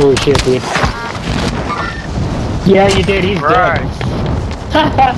Holy shit, dude. Yeah, you did. He's Right. dead.